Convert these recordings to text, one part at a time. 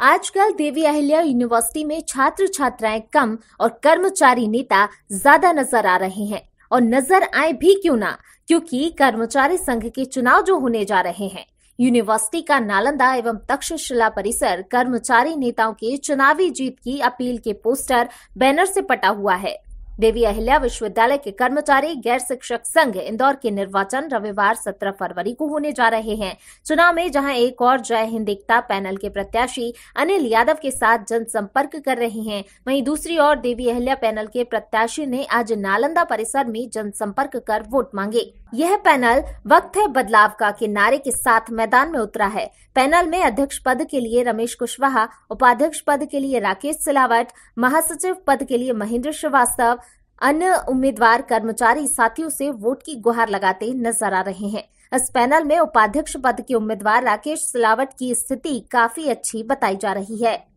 आजकल देवी अहिल्या यूनिवर्सिटी में छात्र छात्राएँ कम और कर्मचारी नेता ज़्यादा नज़र आ रहे हैं। और नज़र आए भी क्यों ना? क्योंकि कर्मचारी संघ के चुनाव जो होने जा रहे हैं, यूनिवर्सिटी का नालंदा एवं तक्षशिला परिसर कर्मचारी नेताओं के चुनावी जीत की अपील के पोस्टर बैनर से पटा हुआ है। देवी अहिल्या विश्वविद्यालय के कर्मचारी, गैर शिक्षक संघ इंदौर के निर्वाचन रविवार 17 फरवरी को होने जा रहे हैं। चुनाव में जहाँ एक और जय हिंद एकता पैनल के प्रत्याशी अनिल यादव के साथ जनसंपर्क कर रहे हैं, वहीं दूसरी ओर देवी अहिल्या पैनल के प्रत्याशी ने आज नालंदा परिसर में जनसंपर्क कर वोट मांगे। यह पैनल वक्त है बदलाव का के नारे के साथ मैदान में उतरा है। पैनल में अध्यक्ष पद के लिए रमेश कुशवाहा, उपाध्यक्ष पद के लिए राकेश सिलावट, महासचिव पद के लिए महेंद्र श्रीवास्तव, अन्य उम्मीदवार कर्मचारी साथियों से वोट की गुहार लगाते नज़र आ रहे हैं। इस पैनल में उपाध्यक्ष पद के उम्मीदवार राकेश सिलावट की स्थिति काफ़ी अच्छी बताई जा रही है।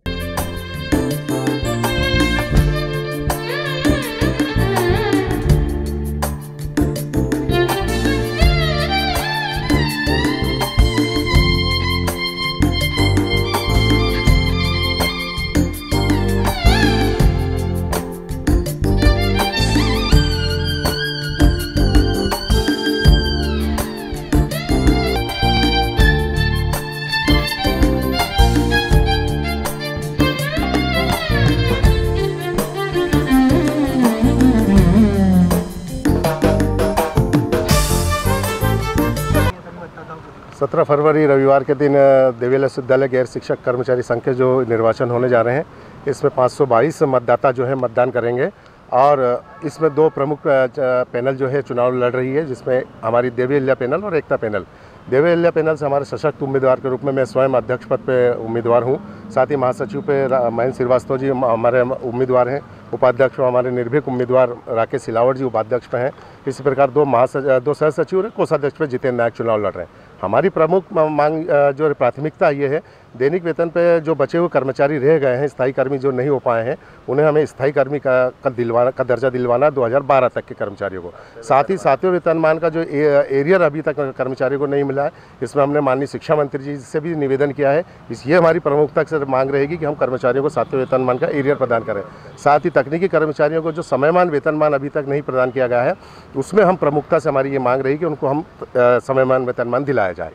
सत्रह फरवरी रविवार के दिन देवेला विश्वविद्यालय गैर शिक्षक कर्मचारी संघ के जो निर्वाचन होने जा रहे हैं, इसमें 522 मतदाता जो है मतदान करेंगे। और इसमें दो प्रमुख पैनल जो है चुनाव लड़ रही है, जिसमें हमारी देवी अल्या पैनल और एकता पैनल। देवी अल्या पैनल से हमारे सशक्त उम्मीदवार के रूप में मैं स्वयं अध्यक्ष पद पे उम्मीदवार हूँ। साथ ही महासचिव पे महेंद्र श्रीवास्तव जी हमारे उम्मीदवार हैं। उपाध्यक्ष हमारे निर्भीक उम्मीदवार राकेश सिलावट जी उपाध्यक्ष पे हैं। इसी प्रकार दो महासचिव दो सह सचिव और कोषाध्यक्ष पे जितेंद्र नायक चुनाव लड़ रहे हैं। हमारी प्रमुख मांग जो प्राथमिकता ये है, दैनिक वेतन पे जो बचे हुए कर्मचारी रह गए हैं, स्थायी कर्मी जो नहीं हो पाए हैं, उन्हें हमें स्थायी कर्मी का का दिलवाना, का दर्जा दिलवाना 2012 तक के कर्मचारियों को। साथ ही सातवें वेतनमान का जो ए- एरियर अभी तक कर्मचारियों को नहीं मिला है, इसमें हमने माननीय शिक्षा मंत्री जी से भी निवेदन किया है इस ये हमारी प्रमुखता से मांग रहेगी कि हम कर्मचारियों को सातवें वेतनमान का एरियर प्रदान करें। साथ ही तकनीकी कर्मचारियों को जो समयमान, वेतनमान अभी तक नहीं प्रदान किया गया है, उसमें हम प्रमुखता से हमारी ये मांग रही कि उनको हम समयमान, वेतनमान दिलाया जाए।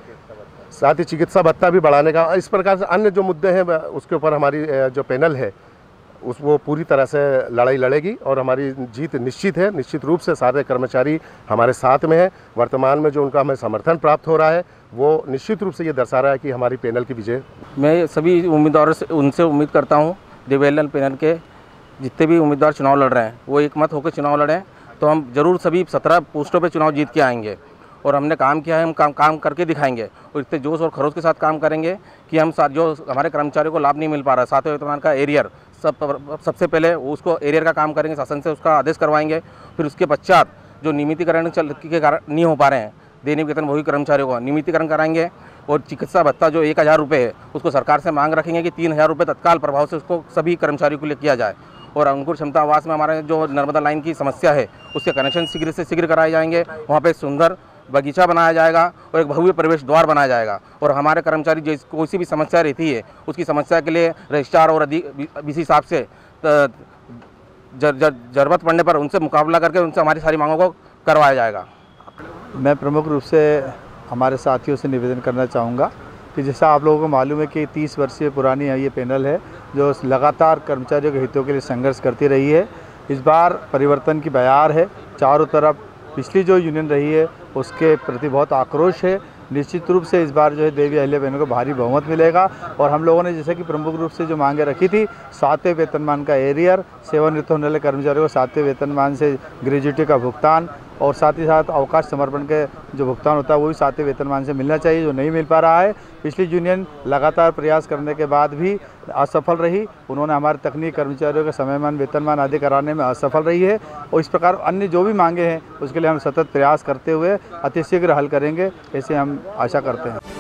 साथ ही चिकित्सा भत्ता भी बढ़ाने का, इस प्रकार से अन्य जो मुद्दे हैं उसके ऊपर हमारी जो पैनल है, उस, वो पूरी तरह से लड़ाई लड़ेगी और हमारी जीत निश्चित है, निश्चित रूप से सारे कर्मचारी हमारे साथ में हैं। वर्तमान में जो उनका हमें समर्थन प्राप्त हो रहा है, वो निश्चित रूप से ये दर्शा रहा है कि हमारी पैनल की विजय। मैं सभी उम्मीदवारों से, उनसे उम्मीद करता हूँ देवेलन पैनल के जितने भी उम्मीदवार चुनाव लड़ रहे हैं, वो एक मत होकर चुनाव लड़ें तो हम ज़रूर सभी सत्रह पोस्टों पे चुनाव जीत के आएँगे। और हमने काम किया है, हम काम काम करके दिखाएँगे। और इतने जोश और खरोश के साथ काम करेंगे कि हम साथ, जो हमारे कर्मचारियों को लाभ नहीं मिल पा रहा सातवें वेतनमान का एरियर, सब सबसे पहले उसको एरियर का काम करेंगे, शासन से उसका आदेश करवाएँगे, फिर उसके पश्चात जो नियमितीकरण चल, के कारण नहीं हो पा रहे हैं दैनिक वेतन भोगी कर्मचारियों को नियमितीकरण कराएँगे। और चिकित्सा भत्ता जो एक हज़ार रुपये है, उसको सरकार से मांग रखेंगे कि तीन हज़ार रुपये तत्काल प्रभाव से उसको सभी कर्मचारियों के लिए किया जाए। और अंकुर क्षमता आवास में हमारे जो नर्मदा लाइन की समस्या है उसके कनेक्शन शीघ्र से शीघ्र कराए जाएँगे। वहाँ पे सुंदर बगीचा बनाया जाएगा और एक भव्य प्रवेश द्वार बनाया जाएगा। और हमारे कर्मचारी जिस कोई सी भी समस्या रहती है उसकी समस्या के लिए रजिस्ट्रार और बीसी साहब से जर, जर, ज़रूरत पड़ने पर उनसे मुकाबला करके उनसे हमारी सारी मांगों को करवाया जाएगा। मैं प्रमुख रूप से हमारे साथियों से निवेदन करना चाहूँगा कि जैसा आप लोगों को मालूम है कि 30 वर्षीय पुरानी है ये पैनल है जो लगातार कर्मचारियों के हितों के लिए संघर्ष करती रही है। इस बार परिवर्तन की बयार है। चारों तरफ़ पिछली जो यूनियन रही है, उसके प्रति बहुत आक्रोश है। निश्चित रूप से इस बार जो है देवी अहिल्या बहनों को भारी बहुमत मिलेगा और हम लोगों ने जैसे कि प्रमुख रूप से जो मांगे रखी थी, सातवें वेतनमान का एरियर, सेवानिवृत्त होने वाले कर्मचारियों को सातवें वेतनमान से ग्रेजुएटी का भुगतान और साथ ही साथ अवकाश समर्पण के जो भुगतान होता है, वो भी साथ ही वेतनमान से मिलना चाहिए, जो नहीं मिल पा रहा है। पिछली यूनियन लगातार प्रयास करने के बाद भी असफल रही। उन्होंने हमारे तकनीक कर्मचारियों का समयमान वेतनमान आदि कराने में असफल रही है। और इस प्रकार अन्य जो भी मांगे हैं, उसके लिए हम सतत प्रयास करते हुए अतिशीघ्र हल करेंगे, ऐसे हम आशा करते हैं।